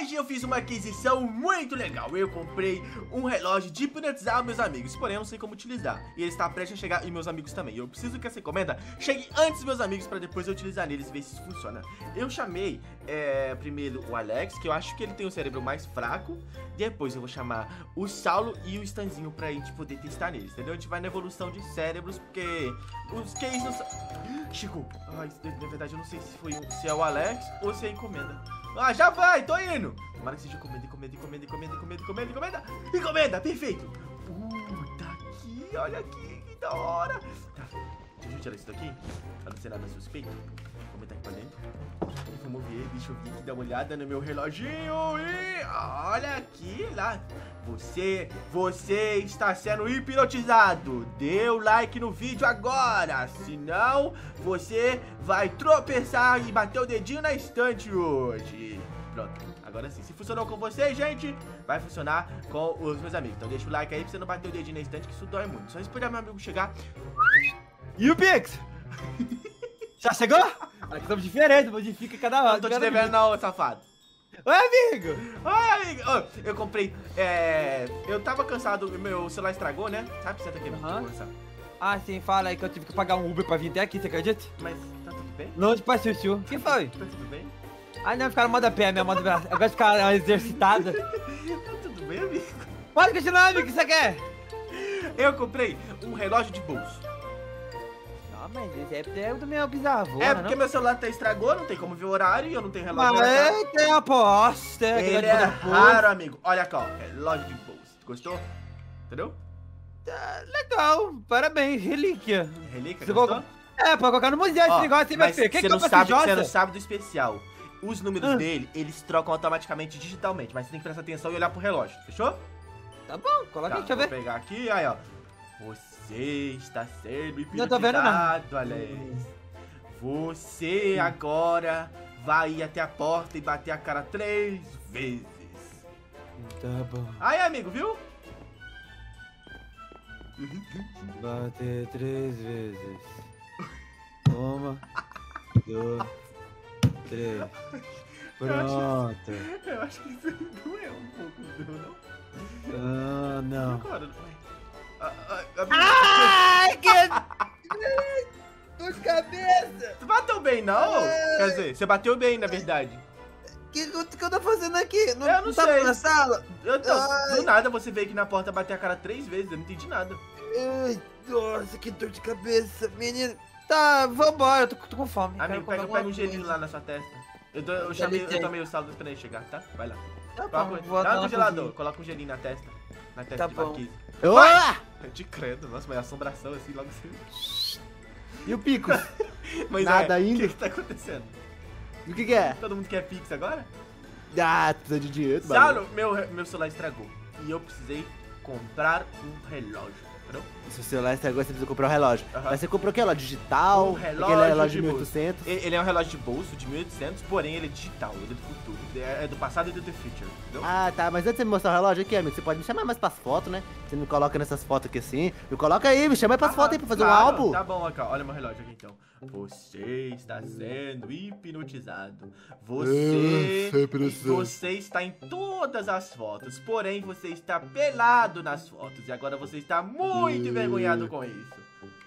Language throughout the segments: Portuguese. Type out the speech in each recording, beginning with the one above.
Hoje eu fiz uma aquisição muito legal. Eu comprei um relógio de hipnotizar meus amigos, porém eu não sei como utilizar. E ele está prestes a chegar e meus amigos também. Eu preciso que essa encomenda chegue antes dos meus amigos para depois eu utilizar neles e ver se isso funciona. Eu chamei é, primeiro o Alex, que eu acho que ele tem o cérebro mais fraco. Depois eu vou chamar o Saulo e o Stanzinho pra gente poder testar neles, entendeu? A gente vai na evolução de cérebros, porque os QIs não. Chico, ai, na verdade eu não sei se, foi, se é o Alex ou se é a encomenda. Ah, já vai, tô indo. Tomara que seja encomenda, encomenda, encomenda, encomenda, encomenda, encomenda, encomenda. Encomenda, perfeito. Uh, tá aqui, olha aqui, que da hora. Tá, deixa eu tirar isso daqui, pra não ser nada suspeito. Vamos tá aqui pra dentro. Vamos ver, deixa eu vir aqui dar uma olhada no meu reloginho e olha aqui lá. Você, você está sendo hipnotizado. Dê o like no vídeo agora, senão você vai tropeçar e bater o dedinho na estante hoje. Pronto, agora sim. Se funcionou com você, gente, vai funcionar com os meus amigos. Então deixa o like aí pra você não bater o dedinho na estante, que isso dói muito. Só esperar meu amigo chegar. E o Pix? Já chegou? Aqui estamos diferentes, modifica cada hora. Não tô te devendo não, safado. Oi, amigo! Oi, amigo! Oh, eu comprei. É. Eu tava cansado, meu celular estragou, né? Sabe? Senta aqui, Aham. conversar. Ah, sim, fala aí que eu tive que pagar um Uber pra vir até aqui, você acredita? Mas tá tudo bem? Longe pra Chuchu. Quem foi? Tá tudo bem? Ah, não, ficaram moda pé, minha moda Eu gosto de ficar exercitada. Tá tudo bem, amigo? Pode continuar, amigo, o que você quer? Eu comprei um relógio de bolso. Não, mas esse é do meu bisavô, é né, porque meu celular tá estragou, não tem como ver o horário e eu não tenho não? relógio. Mas é, tem aposta. é Ele é raro, amigo. Olha cá, ó. Relógio de bolso. Gostou? Entendeu? Tá legal, parabéns, relíquia. Relíquia, Você gostou? É, pra colocar no museu esse Ó, negócio aí, meu filho. Quem você não sabe, você não sabe do especial. Os números Ah. dele, eles trocam automaticamente digitalmente, mas você tem que prestar atenção e olhar pro relógio, fechou? Tá bom, coloca Tá, aí, deixa eu vou ver. pegar aqui, aí ó. Você está sendo hipnotizado, Alex. Você agora vai ir até a porta e bater a cara três vezes. Tá bom. Aí, amigo, viu? Bater três vezes. Uma, duas, três. Pronto. Eu acho que isso doeu um pouco, não deu, não? Ah, não. Agora. Ah, ah, Ai, que... Dor de cabeça! Tu bateu bem, não? Quer dizer, você bateu bem, na verdade. O que, que, que eu tô fazendo aqui? Não, Eu não tava sei. na sala? Eu tô, Ai. do nada você veio aqui na porta bater a cara três vezes, eu não entendi nada. Ai, nossa, que dor de cabeça, menino. Tá, vambora, eu tô, tô com fome. Amigo, pega, pega um gelinho lá na sua testa. Eu, tô, eu, chamei, eu tomei o saldo esperando ele chegar, tá? Vai lá. Tá Coloca, bom, vou dá no congelador, cozinha. coloca um gelinho na testa. Na testa Tá de bom. Marquise. Olá! De credo, nossa, mas assombração assim logo assim. E o Pico? Mas Nada é, ainda? O que, que tá acontecendo? o que, que é? Todo mundo quer Pix agora? Ah, precisa de dinheiro, mano. Saulo, meu, meu celular estragou. E eu precisei comprar um relógio. Entendeu? Se o celular estragou, você precisa comprar um relógio. Aham. Mas você comprou o que? Relógio digital? Um relógio aquele relógio de de bolso. 1800? Ele é um relógio de bolso de 1800, porém ele é digital, ele é do futuro. É é do passado e do the future, entendeu? Ah, tá. Mas antes de você me mostrar o relógio aqui, amigo, você pode me chamar mais pras fotos, né? Você me coloca nessas fotos aqui assim. Me coloca aí, me chama aí pras Ah, fotos aí pra fazer claro, um álbum. Tá bom, aqui, ó. Olha meu relógio aqui então. Você está sendo hipnotizado. Você. Você está em todas as fotos. Porém, você está pelado nas fotos. E agora você está muito Ah. Envergonhado com isso.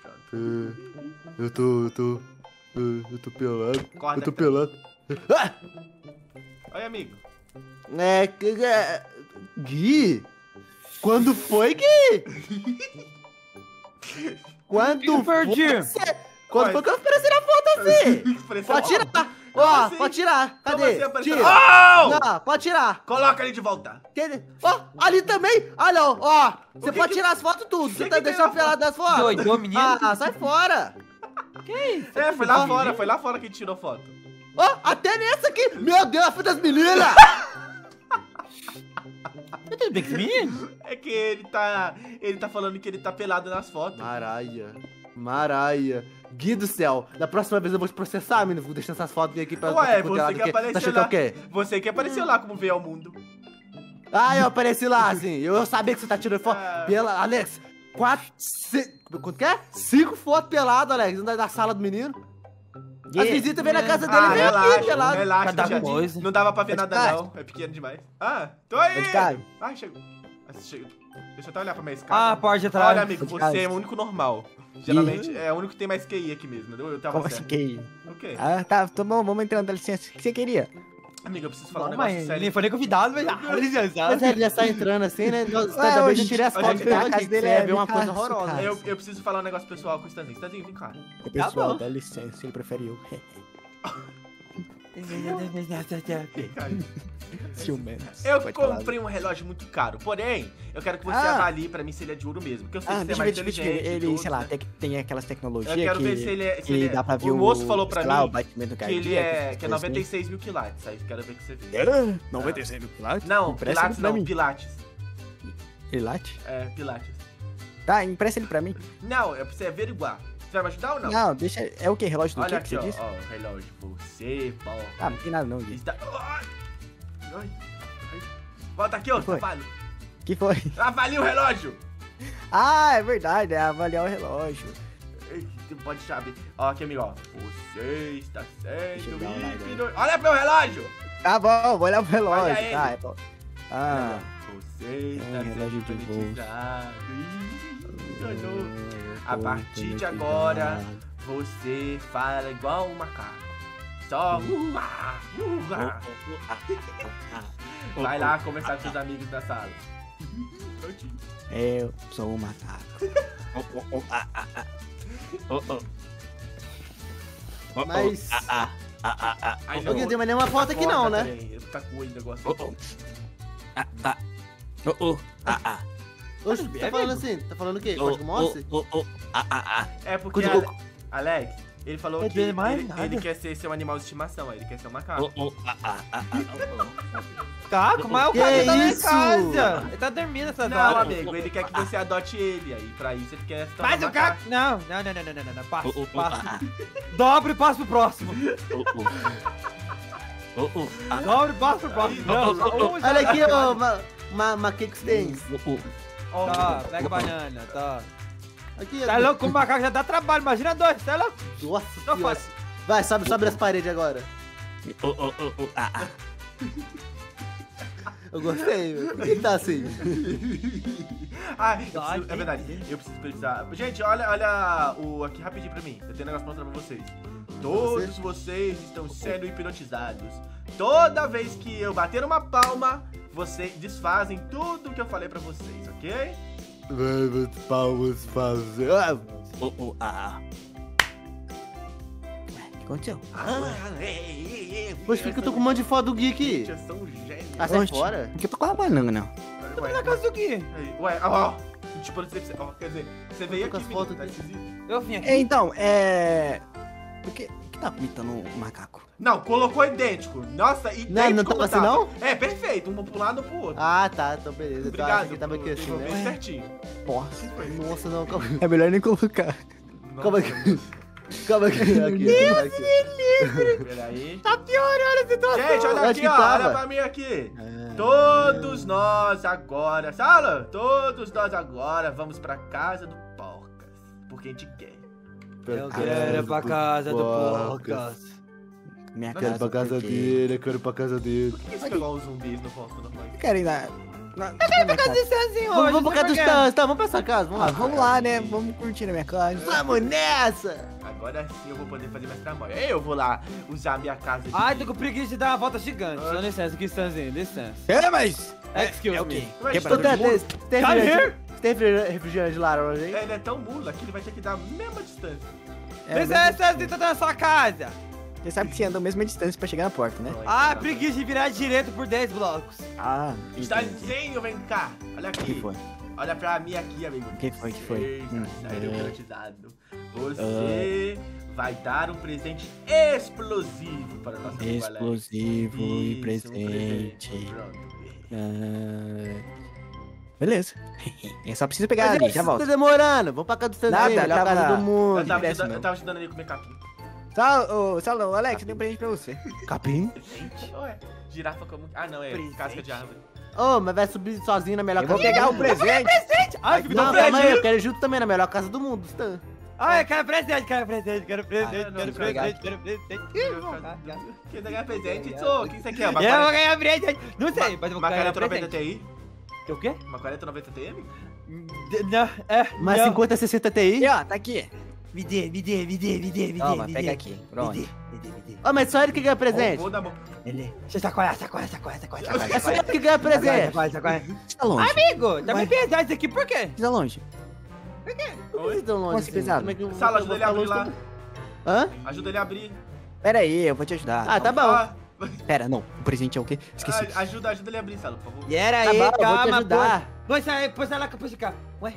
Pronto. Eu tô, eu tô. Eu tô pelado. Corta Eu tô aqui. pelado. Ah! Oi, amigo. É, que- é. Gui? Quando foi, Gui? Quando Eu perdi. foi? você- Quando foi que eu apareci na foto assim? Pode tirar. Como Ó, assim? pode tirar. Como Cadê? assim apareceu? Tira. Oh! Não, pode tirar. Coloca ele de volta. Ó, ali também. Olha, ó, ó. Você que pode que- tirar as fotos tudo. que Você que tá deixando pelado das fotos. Doidou, menino? Ah, sai fora. É, foi lá fora, foi lá fora que a gente tirou foto. Ó, até nessa aqui. Meu Deus, a das meninas. Tá tudo bem com esse menino? É que ele tá. Ele tá falando que ele tá pelado nas fotos. Maraia. Maraia. Gui do céu. Da próxima vez eu vou te processar, menino. Vou deixar essas fotos aqui pra Ué, pra- você que pra- apareceu Tá que lá. é o quê? Você que apareceu lá como veio ao mundo. Ah, eu apareci lá, assim. Eu, eu sabia que você tá tirando foto. Ah. Pela, Alex, quatro. Cinco, quanto que é? Cinco fotos pelado, Alex, dentro da sala do menino. As visitas vêm na casa dele Ah, e vem relaxa, aqui, relaxa. relaxa, Cada coisa. Não dava pra ver É nada não, é pequeno demais. Ah, tô aí! É de casa. Ai, chegou. Ah, chegou. Deixa eu até olhar pra minha escada. Ah, pode atrás. Olha, amigo, É de você é o único normal. Geralmente é o único que tem mais QI aqui mesmo, entendeu? Eu tava Como assim certo. que... O quê? Ah, tá, tá bom, vamos entrando, dá licença. O que você queria? Amigo, eu preciso falar Não, um negócio mas sério. nem foi nem convidado, mas já. licença. Mas ele já tá entrando assim, né? Nós- Ué, Também já tirei as fotos a dele casa dele é uma coisa horrorosa. Eu, eu preciso falar um negócio pessoal com o Stanzinho. Stanzinho, vem cá. Pessoal, bom. dá licença, ele prefere eu. Ciumentos. Eu comprei um relógio muito caro, porém, eu quero que você Ah. avalie pra mim se ele é de ouro mesmo. Porque eu sei Ah, que você é mais inteligente. Ele, tudo, sei lá, né? tem, tem aquelas tecnologias Eu quero que, ver se ele é. Se que ele é- dá pra ver o moço falou pra lá, o mim que ele é, que é coisas assim. 96 mil quilates. Aí quero ver que você vê. É? 96 mil pilates? Não, pilates não, pilates. Pilates? É, pilates. Tá, empresta ele pra mim. Não, é pra você averiguar. Você vai me ajudar ou não? Não, deixa... É o que? Relógio do Olha que que aqui, você ó, disse? ó, o relógio. Você, pau. Ah, não tem nada não, Gui. Está... Ai. Ai. Volta aqui, ô, Que foi? safado. que foi? Avalie o relógio. Ah, é verdade, é avaliar o relógio. Você pode saber. Ó, aqui, amigo, ó. Você está sendo. Olha pro relógio. Tá bom, vou olhar pro relógio. Tá, é bom. Ah, Você está relógio sendo de bolso. A tô partir de agora, você fala igual um macaco. Só ah, uh, ah. Vai lá conversar com seus amigos da sala. Prontinho. Eu sou um macaco. Mas. Ai, Ô, Gui, tem mais nenhuma foto aqui não, né? Peraí, Tá com o negócio aqui. Oxe, tá falando assim? Tá falando o quê? Pode que mostre? É porque, Ale- Alex, ele falou Tá que ele, ele quer ser seu animal de estimação, ele quer ser um macaco. Caco, mas o Que cara tá na isso? casa. Ele tá dormindo essa Não, hora. amigo, ele quer que você adote ele. Aí, pra isso, ele quer se tornar Mas o macaco. Caco... Não, não, não, não, não, não, não, não. Passa, passa. Dobra e passa pro próximo. Dobra e passa pro próximo. Olha aqui, ó. Ma, ma, ma, que que você tem? Ó, Tá, pega a banana, tá. Aqui, Tá ó. louco, o macaco já dá trabalho, imagina dois, tá louco? Nossa Não faz. Vai, sobe, sobe as paredes agora. Eu gostei, velho. Por que tá assim? Ah, preciso- é verdade. Eu preciso precisar. Gente, olha, olha o aqui rapidinho pra mim. Eu tenho um negócio pra mostrar pra vocês. Todos vocês estão sendo hipnotizados. Toda vez que eu bater uma palma, vocês desfazem tudo que eu falei pra vocês, ok? Vamos, palmas fazer. Ah, O que aconteceu? Ah, ei, ei, Poxa, por que eu tô com um monte de foto do Gui aqui? Eu sou um gênio. Ah, sai Oxe, fora? Porque eu tô com a banana. Ué, Na casa do Gui. ué, ó, tipo, você, você- ó, quer dizer, você veio com aqui, as menino, fotos tá esquisito. Eu vim aqui. É, então, é... Por que, tá imitando um macaco? Não, colocou idêntico. Nossa, idêntico. Não, não tava assim, não? É, perfeito, um pro lado, pro outro. Ah, tá, então beleza. Eu Obrigado, que tava aqui assim, né? certinho. Nossa. Nossa, não, calma. É melhor nem colocar. Calma aqui. Calma aqui. Aqui, aqui. Peraí. Tá piorando a situação. Gente, olha aqui, ó. Olha pra mim aqui. Todos nós agora, sala, todos nós agora vamos pra casa do Porcas. Porque a gente quer. Eu quero ir pra casa do Porcas. Minha Eu quero ir pra casa dele, eu quero ir pra casa dele. Por que isso pegou os zumbis no Porco normal? Eu quero ir na... na, na minha casa. Licencinho Vamos, hoje. vamos pra casa dos Tans, tá? Vamos pra essa casa, vamos Ah, lá. vamos lá, né? Vamos curtir na minha casa. Vamos nessa! Agora sim eu vou poder fazer mais trabalho. Eu vou lá usar minha casa de... Ai, tô com preguiça de dar uma volta gigante. Só licença, aqui, Stanzinho, licença. É, mas... Excuse é o me. quê? Do Come refrigerante, tem refrigerante de laranja aí? É, ele é tão mula que ele vai ter que dar a mesma distância. É, Licença, Stanzinho, tá na sua casa. Você sabe que você anda a mesma distância pra chegar na porta, né? Ah, preguiça de virar direito por 10 blocos. Ah, entendi. Stanzinho, vem cá. Olha O que aqui. foi? Olha pra mim aqui, amigo. Que foi, que foi? Você Hum, está é. Você vai dar um presente explosivo para o nosso amigo Alex. Explosivo e um presente. Pronto. Ah, Beleza. É só preciso pegar ali, já Tá volto. demorando, vamos pra casa do Tãzinho, Nada, melhor tava- casa do Eu mundo. tava, Parece dando, eu tava te dando ali comer capim. Sal, Salão, Alex, eu tenho um presente pra você. Capim? Gente, ué. Girafa como. Ah, não, é Presente. casca de árvore. Ô, mas vai subir sozinho na melhor Eu vou casa pegar o mundo. presente. Ai, que me dá Não, um calma aí, eu presente. quero junto também na melhor casa do mundo, Stan. Ah, eu quero presente, quero presente, quero presente, Ah, não, quero presente, quero presente. Vou ganhar. Quem vai ganhar presente? O que você quer? Uma Eu vou 40 ganhar presente. Não sei, mas eu vou ganhar 4090 presente. Ti? O quê? Uma 4090 Ti? D- Não, é. Mais não. 50, 60 Ti. E ó, tá aqui. Me dê, me dê, me dê, me dê, me dê. Toma, me pega dê. aqui. Me Pronto. dê, me dê, me dê. Ó, mas só ele que ganha presente. Vou dar mão. Ele. Você sacola, sacola, sacola, sacola, sacola. É só ele que ganha presente. Sacola, sacola. Você tá longe. Amigo, tá me perdendo isso aqui por quê? Tá longe. Por que vocês estão longe Como assim? pesado? Como é que eu- Sala, eu ajuda vou ele a abrir longe lá. Hã? Ajuda ele a abrir. Pera aí, eu vou te ajudar. Ah, tá bom. Pera, não. O presente é o quê? Esqueci. ah, ajuda, ajuda ele a abrir, Salo, por favor. E era Tá aí, te calma, ajudar. pô. Pois aí, pois lá que eu cá. Ué?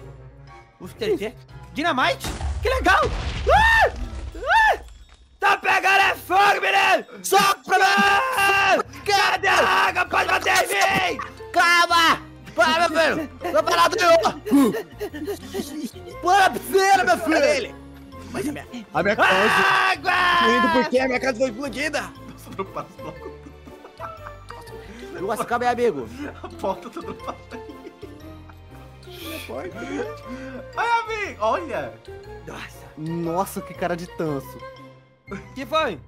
Os 3D? Dinamite? Que legal! Ah! Ah! Tá pegando é fogo, menino! Sopra! Cadê a água? Pode bater em mim! Calma! Para, meu filho! Tô parado, meu! Bora, piscina, meu filho! Mas a minha, a minha casa. Tô indo Água! porque a minha casa foi explodida. Passa os blocos. Nossa, calma aí, amigo. A porta tá no passa. Ai, amigo! Olha! Nossa, Nossa, que cara de tanso. que foi?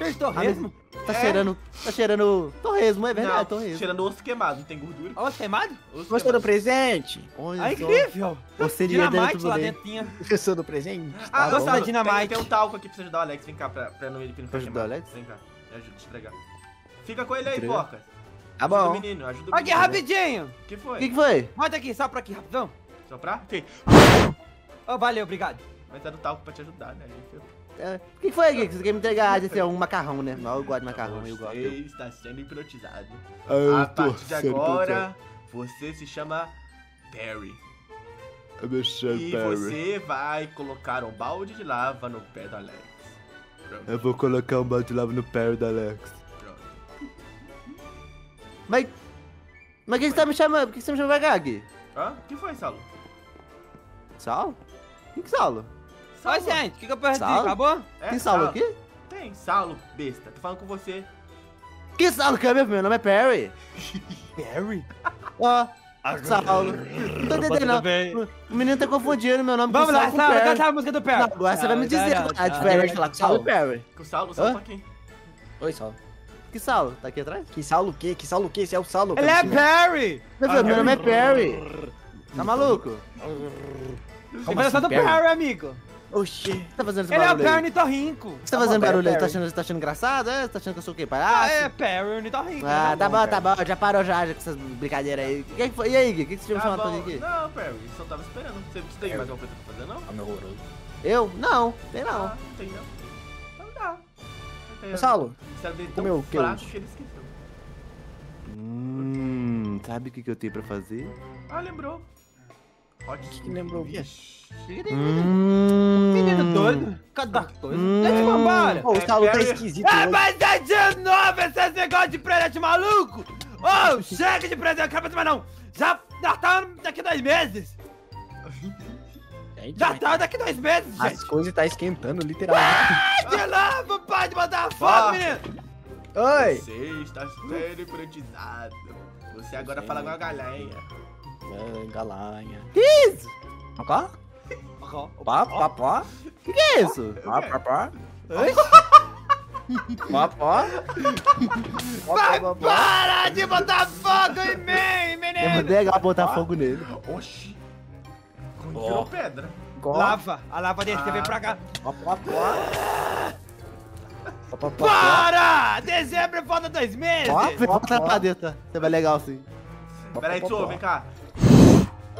Cheiro de torresmo? Tá É? cheirando. Tá cheirando torresmo, é verdade, não, torresmo. cheirando osso queimado, não tem gordura. Ó, queimado? Osso Gostou do presente? Olha Ah, incrível! Seria Dinamite dentro lá do dentro tinha. Gostou do presente? Ah, Tá bom. Gonçalo, de dinamite. Tem, tem um talco aqui pra você ajudar o Alex. Vem cá, pra, pra não ele não ajudar o. Alex? Vem cá, me ajuda a te entregar. Fica com ele aí, Entrega. Pocas. Tá Ajuda o bom. menino, ajuda o Aqui, menino. rapidinho! O que O foi? que, que foi? Volta aqui, só pra aqui, rapidão. Só pra? Sim. Ô, valeu, obrigado. Mas era o talco pra te ajudar, né? É, O que, que foi, que Você quer me entregar? Esse é um macarrão, né? Não, eu gosto de macarrão, eu gosto. Você está sendo hipnotizado. Eu a partir de agora, você se chama Perry. E você vai colocar um balde de lava no pé do Alex. Pronto, Eu vou colocar um balde de lava no pé do Alex. pronto. Mas. Mas o que você tá me chamando? Por que você me chama Gag? Hã? O que foi, Saulo? Saulo? Quem que Saulo? Oi, gente, o que, que eu perdi? Saulo? Acabou? É, Tem Saulo aqui? Tem, Saulo, besta. Tô falando com você. Que Saulo que é meu? Meu nome é Perry. Perry? Ó, Saulo. Não tô entendendo. O menino tá confundindo meu nome Vamos com lá, Saulo com Saulo, cantar a música do Perry. Não, agora você vai me dizer Não, a não, diferença lá com Saulo e Perry. Com o Saulo, Saulo Hã? pra quem? Oi, Saulo. Que Saulo? Tá aqui atrás? Que Saulo o quê? Que Saulo o quê? Esse é o Saulo. Ele é. Perry! Meu nome é Perry. Tá maluco? Ele é só do Perry? Perry, amigo. Oxê. Você tá fazendo esse Ele é o barulho? Perry Nitorrinco. Você tá Tá fazendo bom, barulho aí? Tá achando, tá achando engraçado? É? Tá achando que eu sou o quê? Ah, Palhaço? é Perry Nitorrinco. Ah, tá bom, bom, tá bom. Já parou já, já com essas brincadeiras aí. Que que foi? E aí, Gui? O que que você tinha me Tá chamado pra bom. vir aqui? Não, Perry, só tava esperando. Você, você tem mais alguma coisa pra fazer, não? Ah, meu horroroso. Eu? Não, tem não. Ah, não tem não. Então dá. Ô, Saulo, O cérebro dele é comeu o que hoje? que. Hum, sabe o que, que eu tenho pra fazer? Ah, lembrou. Hot que lembrou? Vixe. Hum. Menino doido. Cada coisa. Hum. Deixa eu embora. Pô, o É, Saulo tá Perry. esquisito Ah, hoje. mas é de novo esse negócio de presente maluco! Ô, chega de presente, não quero mais não! Já, já tá daqui dois meses! Gente, Já tá daqui dois meses, gente! As coisas tá esquentando, literalmente. Ah, de novo, pode botar fogo, Fogo. menino! Oi! Você está sendo hipnotizado. Você agora fala com a galinha. Ah, Galanha. Que isso? Pá? Pá, pá, pá. Que que é isso? Pá, pá, pá. Pá, pá. para de botar fogo em mim, É menino! muito legal botar fogo nele. Oxi. Ó. virou pedra. Lava, a lava Ah. vem pra cá. Pá, pá, pá. Pá, pá, pá, pá. Para! Dezembro falta dois meses! Pá. Volta pra dentro? Você vai legal sim. Pá, Pera aí, pá, Tsu, pá. vem cá.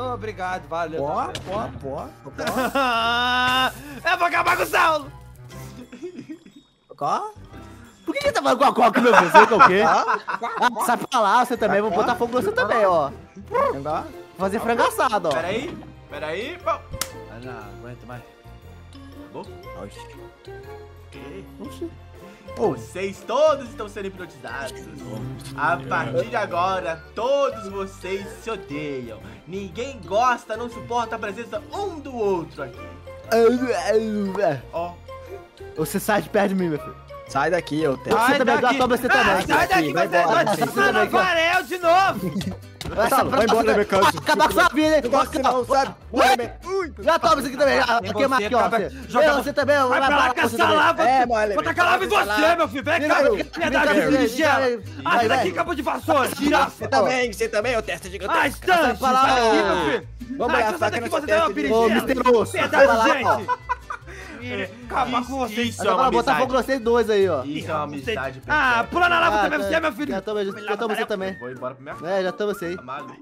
Obrigado, valeu. Pó, pó, pó, pó. Eu vou acabar com o Saulo! Có. Por que que tá falando com a coca, meu filho? Você que é o quê? Ah, sai pra lá, você também. Vou botar fogo você também, ó. Não Fazer frango assado, ó. Pera aí. Pera aí. Pô. Ah, não, aguento mais. Acabou? Oxi. Ok. Vocês todos estão sendo hipnotizados. A partir de agora, todos vocês se odeiam. Ninguém gosta, não suporta a presença um do outro aqui. Ó, Você sai de perto de mim, meu filho. Sai daqui, eu tenho. Você também, daqui. Gato, você também. Sai daqui, vai você embora. tá Você chamando também, Varel de novo! Essa vai embora da casa. Vai acabar com sua vida, hein? Não gosto assim sabe? Já toma isso aqui também. Ah, você, aqui, ó. joga- você também. Vai pra lá você com essa também. lava! É, mole, Vou tacar lava em você, meu filho! Vem cá! Cá, Piedade cá, de cá, Ah, vai. daqui, cabo de vassoura! Girafa! Você também, você também, ô testa Ah, gigantesca. estante! Sai daqui, ô. meu filho! Vamos Ai, lá, você faca daqui, você de- Ô, berinjela! Mr. Osso. Piedade, vai gente! Acabar com vocês! Isso é uma amizade. vocês dois aí, ó. Isso é uma amizade Ah, pula na lava Ah, também, tá. você, meu filho! Já toma você também. Vou embora pro minha É, já toma você aí. Amado.